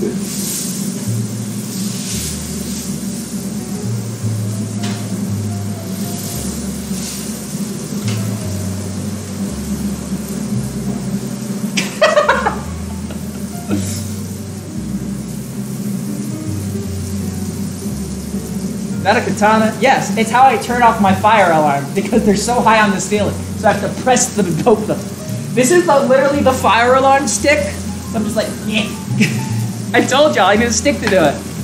That a katana? Yes, it's how I turn off my fire alarm because they're so high on the ceiling. So I have to press them and poke them. This is the, literally the fire alarm stick. So I'm just like, yeah. I told y'all I need a stick to do it.